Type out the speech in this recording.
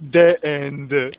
the end